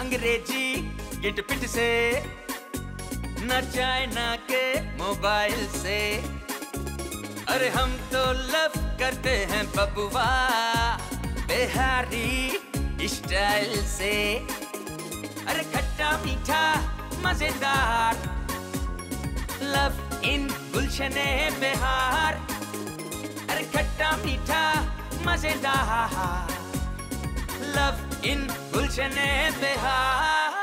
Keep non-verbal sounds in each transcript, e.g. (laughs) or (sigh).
अंग्रेज़ी गिट पिट से न चाइना के मोबाइल से। अरे हम तो लव करते हैं बबुआ, बिहारी स्टाइल से। अरे खट्टा मीठा मज़ेदार, लव इन गुलशने बिहार अरे खट्टा मीठा मज़ेदार, लव इन गुलशने बिहार।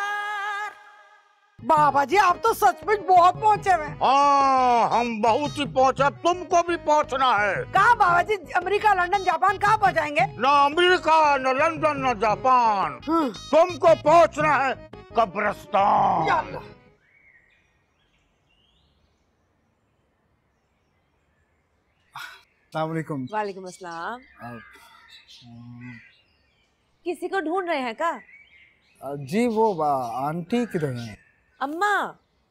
बाबा जी आप तो सचमुच बहुत पहुँचे हुए हाँ। हम बहुत ही पहुँचे तुमको भी पहुँचना है। कहाँ Baba ji America London Japan कहाँ पहुँचाएँगे? न अमेरिका न लंदन न जापान। हम्म। तुमको पहुँचना है कब्रिस्तान। या वालेकुम। अस्सलाम। किसी को ढूंढ रहे हैं का? जी वो आंटी किधर हैं। अम्मा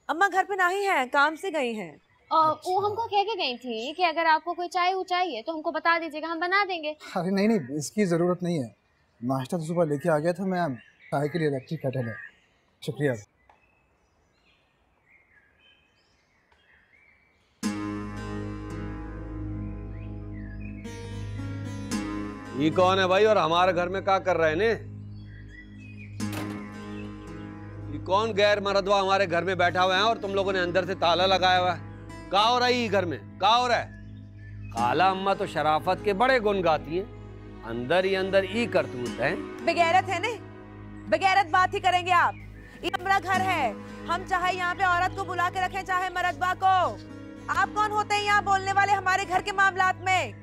अम्मा घर पे नहीं है काम से गई हैं। और वो हमको कह के गई थी कि अगर आपको कोई चाय वो चाहिए तो हमको बता दीजिएगा हम बना देंगे। अरे नहीं नहीं इसकी ज़रूरत नहीं है। नाश्ता तो सुबह लेके आ गया था मैम चाय के लिए इलेक्ट्रिक कैटल है। शुक्रिया। ये कौन है भाई और हमारे घर में क्या कर रहे हैं, ने? ये कौन गैर मर्दवा हमारे घर में बैठा हुआ है और तुम लोगों ने अंदर से ताला लगाया हुआ है? का हो रहा है घर में? का हो रहा है? काला अम्मा तो शराफत के बड़े गुण गाती हैं। अंदर ही अंदर ई करतूत है। बगैरत है ने? बेगैरत बात ही करेंगे आप। ये हमारा घर है। हम चाहे यहाँ पे औरत को बुला के रखें, चाहे मरदबा को। आप कौन होते हैं यहाँ बोलने वाले हमारे घर के मामला में?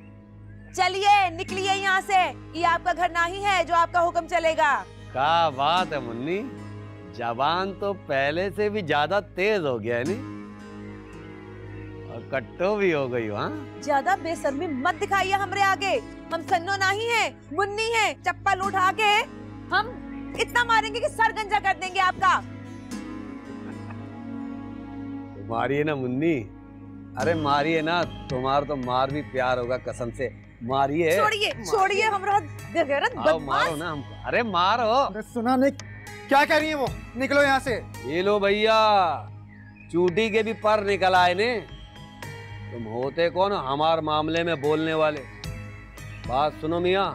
चलिए निकलिए यहाँ से। ये आपका घर नहीं है जो आपका हुक्म चलेगा। का बात है मुन्नी। जबान तो पहले से भी ज़्यादा तेज हो गया है नी? और कट्टो भी हो गई वहाँ ज़्यादा बेशर्मी मत दिखाइए हमरे आगे। हम सन्नो नहीं है मुन्नी है चप्पल उठा के हम इतना मारेंगे कि सर गंजा कर देंगे आपका। मारिए ना मुन्नी। अरे मारिए ना तुम्हारा तो मार भी प्यार होगा कसम से। मारिए। छोड़िए छोड़िए हमरा बदमाश। मारो ना हमको। अरे मारो। अरे सुना नहीं क्या कह रही है वो? निकलो यहाँ से। ये लो भैया चूटी के भी पर निकल आए ने। तुम होते कौन हमारे मामले में बोलने वाले? बात सुनो मियाँ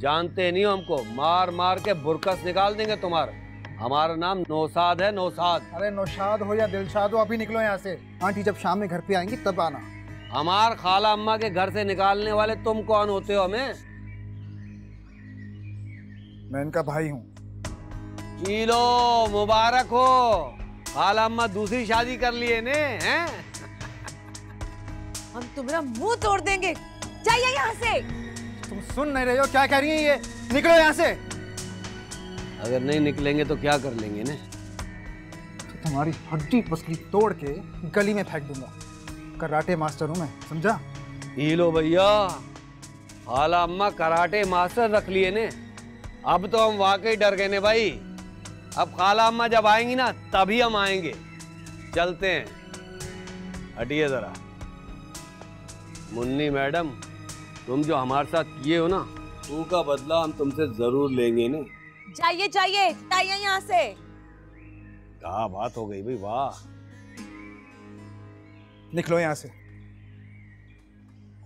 जानते नहीं हो हमको मार मार के बुरकस निकाल देंगे तुम्हारा। हमारा नाम नौसाद है नौसाद। अरे नौशाद हो या दिलशाद हो अभी निकलो यहाँ से। आंटी जब शाम में घर पे आएँगी तब आना। हमार खाला अम्मा के घर से निकालने वाले तुम कौन होते हो हमें? मैं इनका भाई हूँ। चीलो मुबारक हो। खाला अम्मा दूसरी शादी कर लिए ने हैं? (laughs) हम तुम्हारा मुँह तोड़ देंगे। जाइए यहाँ से। तुम सुन नहीं रहे हो क्या कह रही है ये? निकलो यहाँ से। अगर नहीं निकलेंगे तो क्या कर लेंगे ने तो तुम्हारी हड्डी पसली तोड़ के गली में फेंक दूँगा। कराटे मास्टर हूँ मैं समझा? ये लो भैया। खाला अम्मा कराटे मास्टर रख लिए ने। अब तो हम वाकई डर गए ने भाई। अब खाला अम्मा जब आएँगी ना तभी हम आएँगे। चलते हैं। हटिए जरा। मुन्नी मैडम तुम जो हमारे साथ किए हो ना तू का बदला हम तुमसे ज़रूर लेंगे ने। जाइए जाइए जाइए यहाँ से। क्या बात हो गई भाई वाह। निकलो यहाँ से।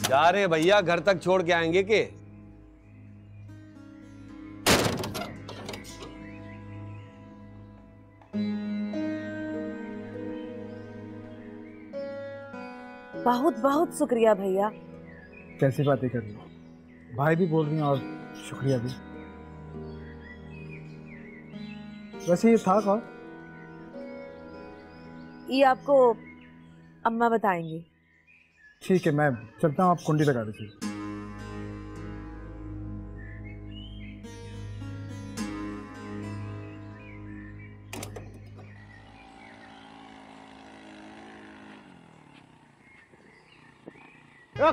जा रहे भैया घर तक छोड़ के आएँगे के? बहुत बहुत शुक्रिया भैया। कैसी बातें कर रही हो? भाई भी बोल रही हैं और शुक्रिया भी। वैसे ये था कौन? ये आपको अम्मा बताएँगी। ठीक है मैं चलता हूँ आप कुंडी लगा दीजिए।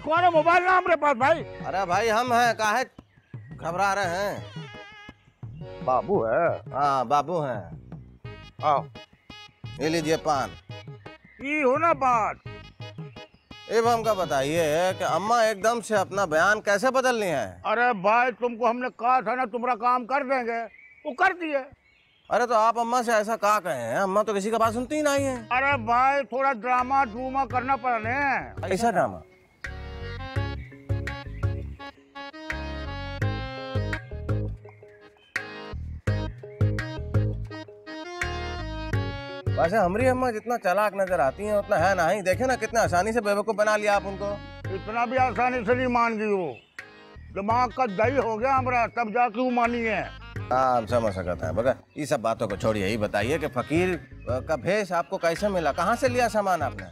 कौन है? मोबाइल ना हमारे पास भाई। अरे भाई हम हैं काहे घबरा रहे हैं? बाबू है। हाँ बाबू हैं। आओ ये लीजिए पान। ये हो ना बात? अब हमका बताइए कि अम्मा एकदम से अपना बयान कैसे बदल लिया हैं? अरे भाई तुमको हमने कहा था ना तुम्हारा काम कर देंगे। वो कर दिए। अरे तो आप अम्मा से ऐसा कहा कहे हैं? अम्मा तो किसी का बात सुनती ही नहीं है अरे भाई थोड़ा ड्रामा ड्रूमा करना पड़ा ने ऐसा ड्रामा? वैसे हमारी अम्मा जितना चालाक नज़र आती हैं उतना है ना ही। देखे ना कितने आसानी से बेवकूफ़ बना लिया आप उनको। इतना भी आसानी से नहीं मान गई वो दिमाग का दही हो गया हमारा तब जाके वो मानी है? आप समझ सकते हैं बगैर ये सब बातों को छोड़िए यही बताइए कि फकीर का भेष आपको कैसे मिला? कहाँ से लिया सामान आपने?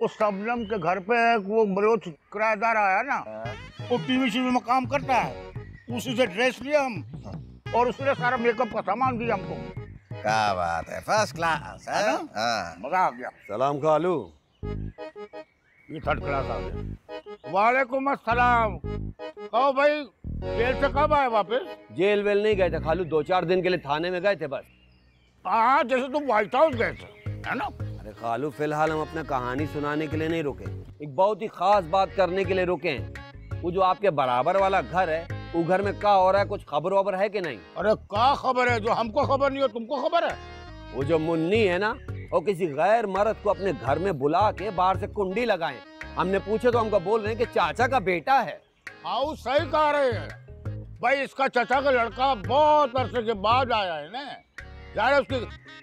उस सबनम के घर पे एक वो बलोच किराएदार आया ना वो टीवी शीवी में काम करता है। उसी से ड्रेस लिया हम और उसने सारा मेकअप का सामान दिया हमको। क्या बात है? फ़र्स्ट क्लास है है? ना? मज़ा आ गया। सलाम खालू ये थर्ड क्लास आ गया। वालेकुम अस्सलाम। कहो भाई जेल से कब आए वापस? जेल वेल नहीं गए थे खालू दो चार दिन के लिए थाने में गए थे बस। हाँ जैसे तुम व्हाइट हाउस गए थे है ना? अरे खालू फ़िलहाल हम अपना कहानी सुनाने के लिए नहीं रुके। एक बहुत ही खास बात करने के लिए रुके हैं। वो जो आपके बराबर वाला घर है वो घर में क्या हो रहा है कुछ खबर वबर है कि नहीं? अरे क्या खबर है? जो हमको खबर नहीं हो तुमको खबर है? वो जो मुन्नी है ना वो किसी गैर मर्द को अपने घर में बुला के बाहर से कुंडी लगाए। हमने पूछे तो हमको बोल रहे हैं कि चाचा का बेटा है। हाँ सही कह रहे हैं। भाई इसका चाचा का लड़का बहुत अरसे के बाद आया है ना? यार उसकी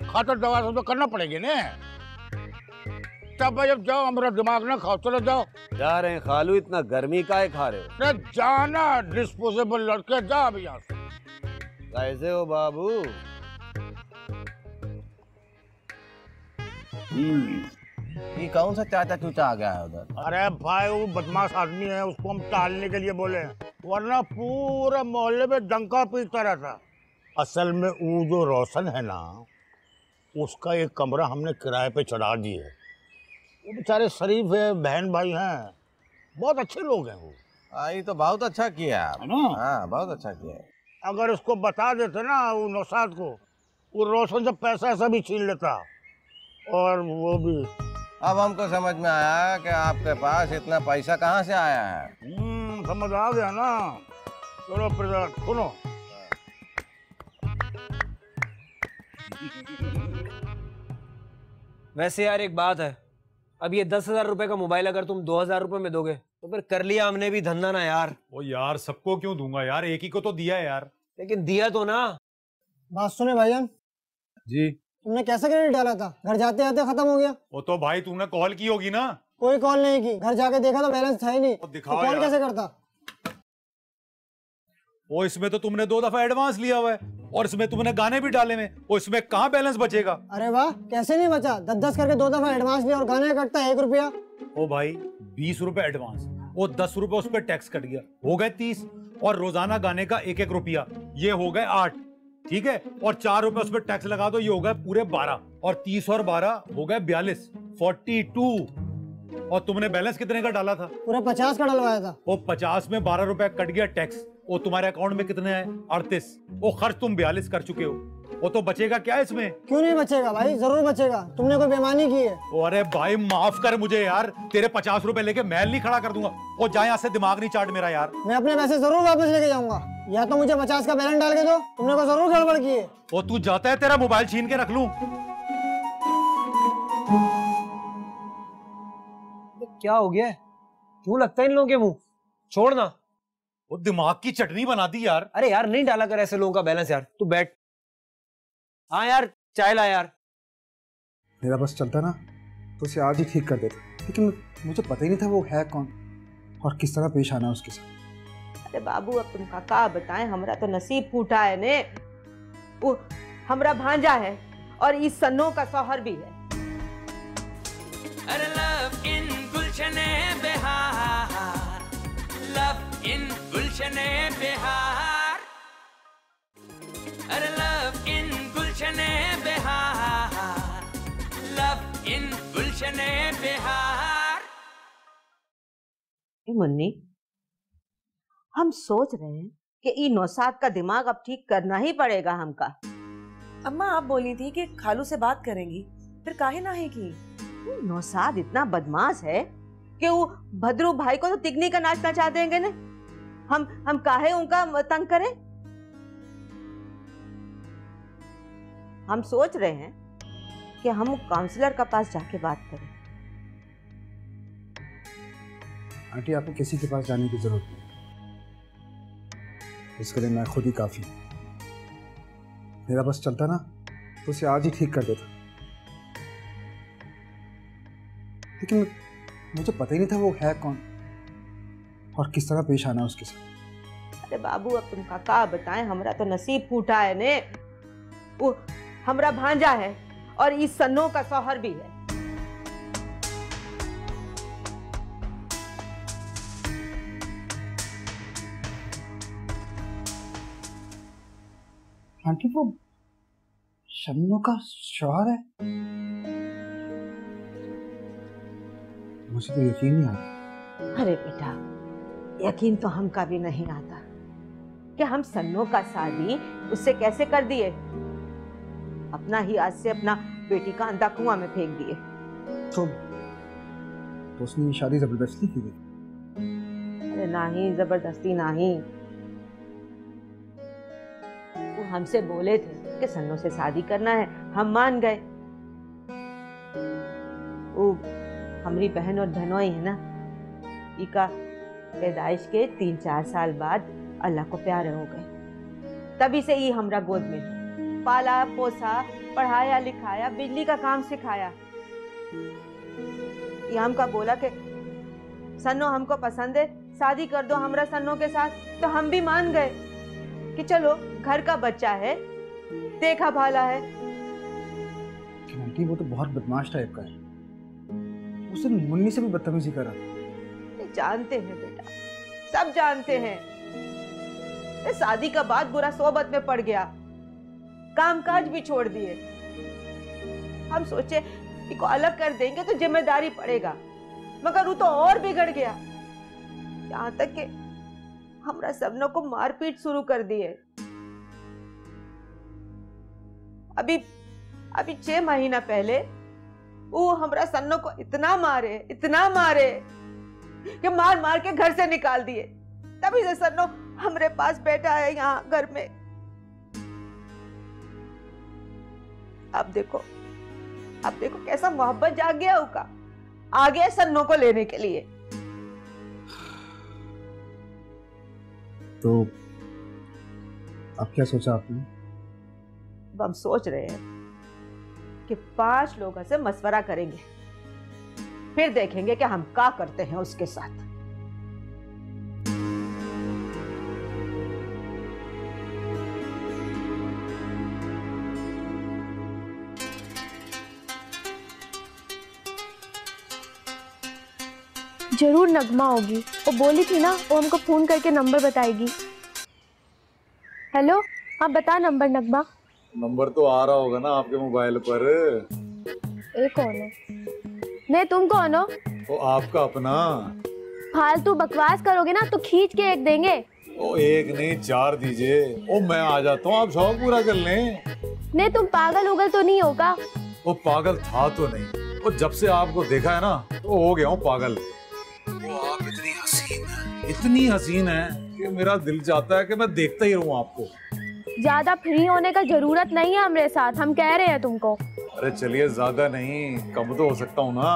खातर दवा तो करना पड़ेगी ना? तब भाई अब जाओ हमारा दिमाग ना खाओ चलो जाओ। जा रहे हैं खालू इतना गर्मी का है खा रहे हो? अरे जाना डिस्पोजेबल लड़के जा अभी यहाँ से। कैसे हो बाबू? ये कौन सा चाचा चूचा आ गया है उधर? अरे भाई वो बदमाश आदमी है उसको हम टालने के लिए बोले वरना पूरा मोहल्ले में डंका पीटता रहता असल में वो जो रोशन है ना उसका एक कमरा हमने किराए पे चढ़ा दिए वो बेचारे शरीफ है बहन भाई हैं। बहुत अच्छे लोग हैं वो। हाँ ये तो बहुत अच्छा किया है ना? हाँ बहुत अच्छा किया। है अगर उसको बता देते ना वो नौसाद को वो रोशन से पैसा ऐसा भी छीन लेता और वो भी। अब हमको समझ में आया कि आपके पास इतना पैसा कहाँ से आया है। हम्म, समझ आ गया ना। चलो फिर जरा सुनो। वैसे यार एक बात है अब ये दस हज़ार रुपए का मोबाइल अगर तुम दो हज़ार रुपए में दोगे तो फिर कर लिया हमने भी धंधा ना यार। ओ यार सबको क्यों दूँगा यार? एक ही को तो दिया है यार। लेकिन दिया तो ना। बात सुने भाईजान। जी। तुमने कैसे क्रेडिट डाला था? घर जाते जाते खत्म हो गया। वो तो भाई तुमने कॉल की होगी ना? कोई कॉल नहीं की। घर जाके देखा तो बैलेंस था ही नहीं। वो तो कॉल कैसे करता? वो इसमें तो तुमने दो दफ़ा एडवांस लिया हुआ है। और इसमें तुमने गाने भी डाले हुए वो इसमें कहाँ बैलेंस बचेगा? अरे वाह कैसे नहीं बचा? दस दस करके दो दफ़ा एडवांस लिया और गाने कटता है एक रुपया। ओ भाई बीस रुपए एडवांस वो दस रुपए उस पर टैक्स कट गया। हो गए तीस और रोज़ाना गाने का एक एक रुपया ये हो गए आठ ठीक है? और चार रुपए उस पर टैक्स लगा दो ये हो गए पूरे बारह और तीस और बारह हो गए बयालीस फोर्टी टू और तुमने बैलेंस कितने का डाला था? पूरा पचास का डलवाया था। वो पचास में बारह रुपए कट गया टैक्स वो तुम्हारे अकाउंट में कितने हैं? अड़तीस। वो खर्च तुम बयालीस कर चुके हो। वो तो बचेगा क्या इसमें? क्यों नहीं बचेगा भाई? ज़रूर बचेगा। तुमने कोई बेमानी की है? ओ अरे भाई माफ़ कर मुझे यार। तेरे पचास रुपए लेके मैल नहीं खड़ा कर दूँगा। वो जा यहाँ से दिमाग नहीं चाट मेरा यार। मैं अपने पैसे ज़रूर वापस लेके जाऊँगा। या तो मुझे पचास का बैलेंस डाल के दो। तुमने को ज़रूर गड़बड़ की है। वो तू जाता है तेरा मोबाइल छीन के रख लूँ। क्या हो गया? क्यों लगता है इन लोगों के मुँह? छोड़ना वो दिमाग की चटनी बना दी यार। अरे यार नहीं डाला कर ऐसे लोगों का बैलेंस यार। तू बैठ। हाँ यार चाय ला यार। मेरा बस चलता ना तो उसे आज ही ठीक कर देते। लेकिन मुझे पता ही नहीं था वो है कौन और किस तरह पेश आना है उसके साथ। अरे बाबू अब तुमका का बताएँ हमरा तो नसीब फूटा है ने। वो हमरा भांजा है और इस सन्नो का शौहर भी है। गुलशने बिहार। अरे लव इन गुलशने बिहार। लव इन गुलशने बिहार। मुन्नी हम सोच रहे हैं कि ई नौसाद का दिमाग अब ठीक करना ही पड़ेगा हमका। अम्मा आप बोली थी कि खालू से बात करेंगी फिर काहे ना है की? नौसाद इतना बदमाश है कि वो भद्रू भाई को तो तिगनी का नाच नचा देंगे ने। हम हम काहे उनका तंग करें? हम सोच रहे हैं कि हम काउंसलर का पास जाके बात करें। आंटी, आपको किसी के पास जाने की ज़रूरत नहीं इसके लिए मैं खुद ही काफ़ी मेरा बस चलता ना तो उसे आज ही ठीक कर देता। लेकिन मुझे पता ही नहीं था वो है कौन। और किस तरह पेश आना उसके साथ? अरे बाबू अब तुम का बताएँ? हमरा तो नसीब फूटा है ने। वो हमरा भांजा है और इस सन्नो का शौहर भी है। आंटी वो शन्नो का शौहर है? मुझे तो यकीन नहीं आता अरे बेटा यकीन तो हमका भी नहीं आता कि हम सन्नो का शादी उससे कैसे कर दिए। अपना ही आज से अपना बेटी का अंधा कुआँ में फेंक दिए। तो, तो उसने शादी ज़बरदस्ती की थी? अरे नहीं ज़बरदस्ती नहीं। वो हमसे बोले थे कि सन्नो से शादी करना है। हम मान गए। वो हमारी बहन और धनोई है ना? इका पैदाइश के तीन चार साल बाद अल्लाह को प्यारे हो गए। तभी से ही हमरा गोद में पाला, पोसा, पढ़ाया, लिखाया, बिजली का काम सिखाया। ये हमका बोला कि, सन्नो, हमको पसंद है, शादी कर दो हमरा सन्नो के साथ। तो हम भी मान गए कि चलो, घर का बच्चा है, देखा भाला है। वो तो बहुत बदमाश टाइप का है। उसने मुन्नी से भी बदतमीजी करा। जानते हैं बेटा। सब जानते हैं। शादी का बाद बुरा सोबत में पड़ गया। कामकाज भी छोड़ दिए। हम सोचे इसको अलग कर देंगे तो ज़िम्मेदारी पड़ेगा। मगर वो तो और बिगड़ गया। यहाँ तक कि हमरा सबनों को मारपीट शुरू कर दिए। अभी अभी छह महीना पहले वो हमरा सन्नो को इतना मारे इतना मारे। कि मार मार के घर से निकाल दिए। तभी से सन्नो हमरे पास बैठा है यहाँ घर में। अब देखो अब देखो कैसा मोहब्बत जाग गया उसका आ गया सन्नो को लेने के लिए। तो अब क्या सोचा आपने? अब हम सोच रहे हैं कि पाँच लोगों से मशवरा करेंगे। फिर देखेंगे कि हम क्या करते हैं उसके साथ। ज़रूर नगमा होगी। वो बोली थी ना वो हमको फ़ोन करके नंबर बताएगी। हेलो हाँ बता नंबर नगमा। नंबर तो आ रहा होगा ना आपके मोबाइल पर। एक कौन है। नहीं तुम कौन हो? वो आपका अपना। फालतू बकवास करोगे ना तो खींच के एक देंगे। ओ एक नहीं चार दीजिए। ओ मैं आ जाता हूँ आप शौक पूरा कर लें। नहीं तुम पागल उगल तो नहीं होगा। वो पागल था तो नहीं। वो जब से आपको देखा है ना तो हो गया हूँ पागल। वो आप इतनी हसीन है। इतनी हसीन है कि मेरा दिल चाहता है कि मैं देखता ही रहूँ आपको। ज़्यादा फ्री होने का ज़रूरत नहीं है हमारे साथ। हम कह रहे हैं तुमको। अरे चलिए ज़्यादा नहीं कम तो हो सकता हूँ ना।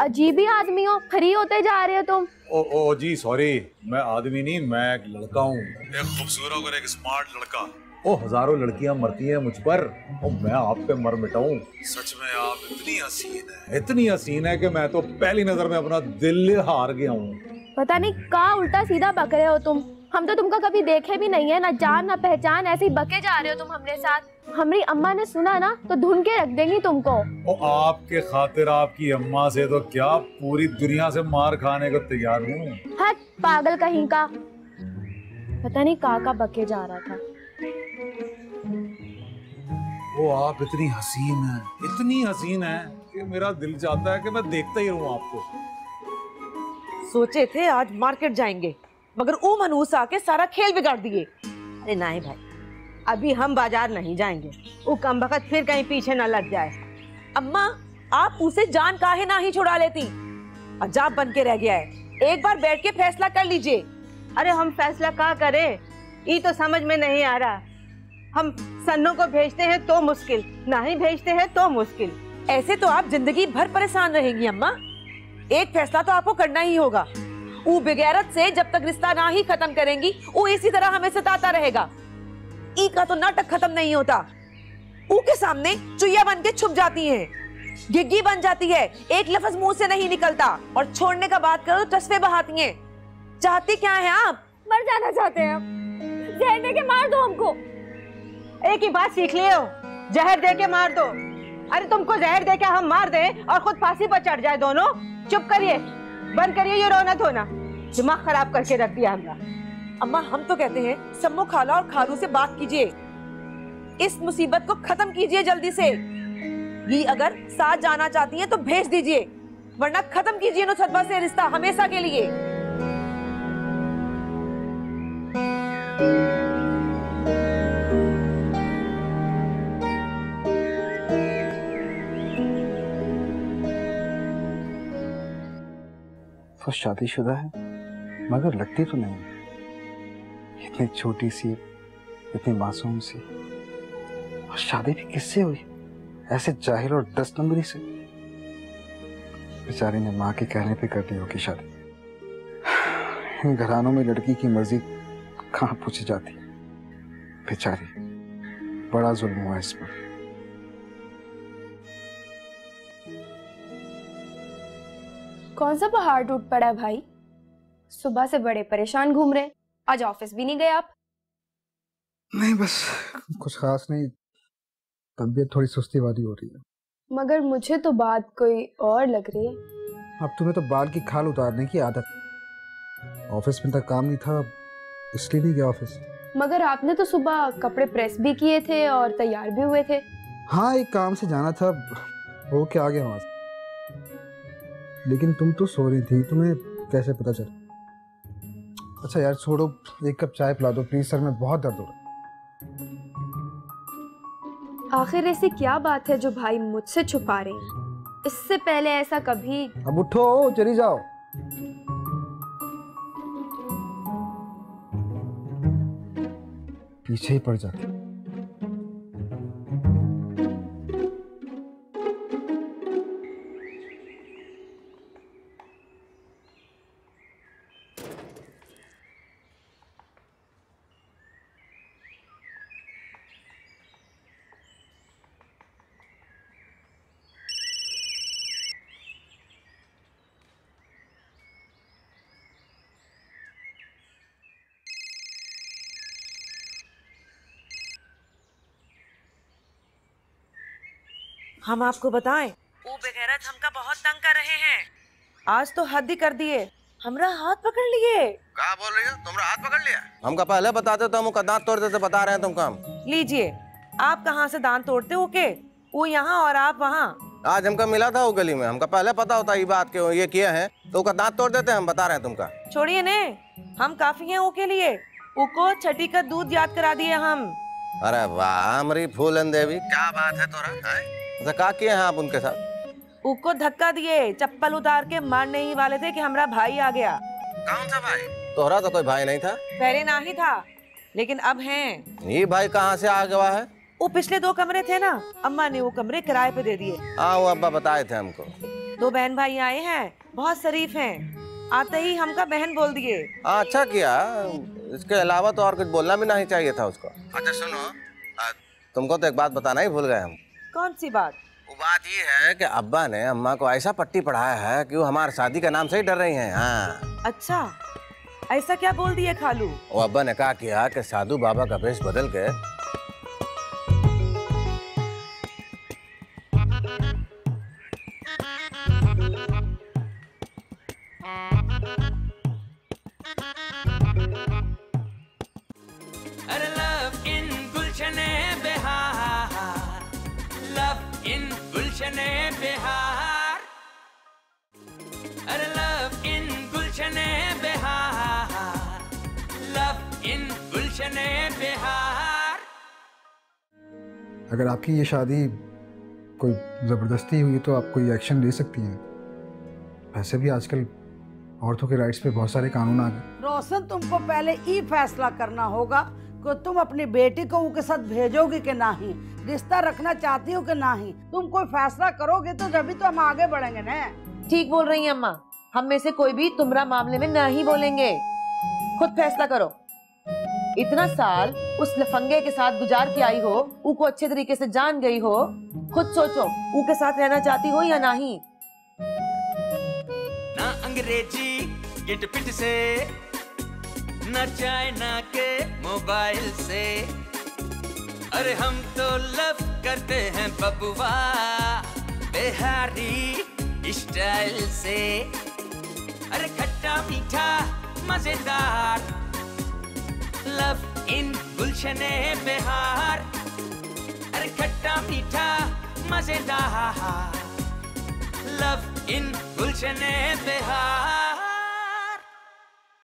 अजीब ही आदमी हो फ्री होते जा रहे हो तुम। ओ ओ जी सॉरी मैं आदमी नहीं मैं एक लड़का हूँ। एक खूबसूरत और एक स्मार्ट लड़का। ओ हज़ारों लड़कियाँ मरती हैं मुझ पर और मैं आप पे मर मिटाऊं सच में आप इतनी हसीन है। इतनी हसीन है कि मैं तो पहली नज़र में अपना दिल हार गया हूँ। पता नहीं कहाँ उल्टा सीधा बक रहे हो तुम। हम तो तुमको कभी देखे भी नहीं है ना जान ना पहचान ऐसे ही बके जा रहे हो तुम हमारे साथ। हमारी अम्मा ने सुना ना तो ढूंढ के रख देंगी तुमको। ओ आपके खातिर आपकी अम्मा से तो क्या पूरी दुनिया से मार खाने को तैयार हूँ? हट पागल कहीं का। पता नहीं कहाँ का बके जा रहा था। वो आप इतनी हसीन है इतनी हसीन है कि मेरा दिल चाहता है कि मैं देखता ही रहूँ आपको। सोचे थे आज मार्केट जाएँगे मगर वो मनूस आके सारा खेल बिगाड़ दिए। अरे नहीं भाई। अभी हम बाज़ार नहीं जाएँगे। वो कम वक्त फिर कहीं पीछे न लग जाए। अम्मा, आप उसे जान काहे ना ही छुड़ा लेती? अजाब बन के रह गया है। एक बार बैठ के फैसला कर लीजिए। अरे, हम फैसला कहा करें? ये तो समझ में नहीं आ रहा। हम सन्नों को भेजते हैं तो मुश्किल, ना ही भेजते हैं तो मुश्किल। ऐसे तो आप ज़िंदगी भर परेशान रहेंगी, अम्मा। एक फैसला तो आपको करना ही होगा। वो बगैरत से जब तक रिश्ता ना ही खत्म करेंगी वो इसी तरह हमें सताता रहेगा। ई का तो नाटक खत्म नहीं होता। ऊ के सामने चुईया बन के छुप जाती हैं। गिग्गी बन जाती है एक लफ्ज मुँह से नहीं निकलता। और छोड़ने का बात करो तो टसवे बहाती हैं। चाहती क्या है आप? मर जाना चाहते हैं जहर दे के मार दो हमको। एक ही बात सीख लियो जहर दे के मार दो। अरे तुमको जहर दे के हम मार दें और खुद फांसी पर चढ़ जाए दोनों। चुप करिए बंद करिए ये रोना धोना दिमाग खराब करके रख दिया हमरा अम्मा, हम तो कहते हैं, सम्मो खाला और खालू से बात कीजिए। इस मुसीबत को खत्म कीजिए जल्दी से। ये अगर साथ जाना चाहती हैं तो भेज दीजिए, वरना खत्म कीजिए नुसरबा से रिश्ता हमेशा के लिए। शादीशुदा है, मगर लगती तो नहीं। इतनी छोटी सी, इतनी मासूम सी। और शादी भी किससे हुई? ऐसे ज़ाहिर और दस नंबरी से। बेचारी ने माँ के कहने पे कर दी होगी शादी। इन घरानों में लड़की की मर्ज़ी कहाँ पूछी जाती? है बेचारी, बड़ा जुल्म हुआ इस पर। कौन सा पहाड़ टूट पड़ा भाई? सुबह से बड़े परेशान घूम रहे आज ऑफ़िस भी नहीं गए आप? नहीं बस कुछ खास नहीं। तबीयत थोड़ी सुस्ती वाली हो रही है। मगर मुझे तो बात कोई और लग रही है। अब तुम्हें तो बाल की खाल उतारने की आदत। ऑफ़िस में तक काम नहीं था इसलिए नहीं गया ऑफ़िस। मगर आपने तो सुबह कपड़े प्रेस भी किए थे और तैयार भी हुए थे। हाँ एक काम से जाना था हो के आ गया वहाँ लेकिन तुम तो सो रही थी तुम्हें कैसे पता चला? अच्छा यार छोड़ो एक कप चाय पिला दो प्लीज़ सर मैं बहुत दर्द हो रहा आखिर ऐसी क्या बात है जो भाई मुझसे छुपा रहे हैं? इससे पहले ऐसा कभी अब उठो चली जाओ। पीछे ही पड़ जाती। हम आपको बताएँ। वो बेगैरत हमका बहुत तंग कर रहे हैं। आज तो हद ही कर दिए। हमरा हाथ पकड़ लिए। कहा बोल रही हो? तुमरा हाथ पकड़ लिया? हमका पहले बताते तो हम उसका दांत तोड़ देते बता रहे हैं तुमको हम। लीजिए। आप कहाँ से दान तोड़ते हो के? वो यहाँ और आप वहाँ। आज हमका मिला था वो गली में। हमका पहले पता होता ये बात के ये किया है। तो उसका दांत तोड़ देते हैं हम बता रहे हैं तुमका। छोड़िए ने। हम काफ़ी हैं वो के लिए। उको छठी का दूध याद करा दिए हम। अरे वाह हमारी फूलन देवी। क्या बात है तोरा हैं? क्या किए हैं आप उनके साथ? उको धक्का दिए चप्पल उतार के मारने ही वाले थे कि हमारा भाई आ गया। कौन सा भाई? तोहरा तो कोई भाई नहीं था? पहले ना ही था लेकिन अब हैं। ये भाई कहाँ से आ गया है? वो पिछले दो कमरे थे ना अम्मा ने वो कमरे किराए पे दे दिए। हाँ वो अब्बा बताए थे हमको। दो बहन भाई आए हैं बहुत शरीफ हैं। आते ही हमका बहन बोल दिए। हाँ अच्छा किया। इसके अलावा तो और कुछ बोलना भी नहीं चाहिए था उसको। अच्छा सुनो। आ, तुमको तो एक बात बताना ही भूल गए हम। कौन सी बात? वो बात ये है कि अब्बा ने अम्मा को ऐसा पट्टी पढ़ाया है कि वो हमारे शादी का नाम से ही डर रही हैं हाँ। अच्छा ऐसा क्या बोल दिए खालू? वो अब्बा ने कहा किया कि साधु बाबा का वेश बदल के अगर आपकी ये शादी कोई ज़बरदस्ती हुई तो आप कोई एक्शन ले सकती हैं। वैसे भी आजकल औरतों के राइट्स पे बहुत सारे कानून आ गए। रोशन तुमको पहले ये फैसला करना होगा कि तुम अपनी बेटी को उनके साथ भेजोगी कि नहीं रिश्ता रखना चाहती हो कि नहीं। तुम कोई फैसला करोगे तो जब तो हम आगे बढ़ेंगे ना। ठीक बोल रही हैं अम्मा। हम में से कोई भी तुमरा मामले में नहीं बोलेंगे। खुद फैसला करो। इतना साल उस लफंगे के साथ गुजार के आई हो, ऊ को अच्छे तरीके से जान गई हो, खुद सोचो, ऊ के साथ रहना चाहती हो या नहीं ना अंग्रेज़ी गिट पिट से, न चाइना के मोबाइल से। अरे हम तो लव करते हैं बबुआ, बिहारी स्टाइल से। अरे खट्टा मीठा, मज़ेदार लव इन गुलशन बिहार। अरे खट्टा मीठा मज़ेदार। Love in Gulshan Bihar.